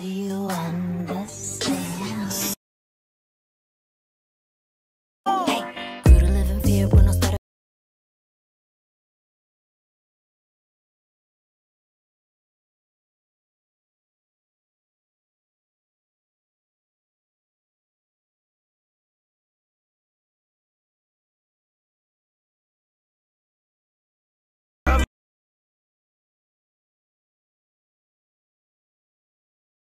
Do you understand?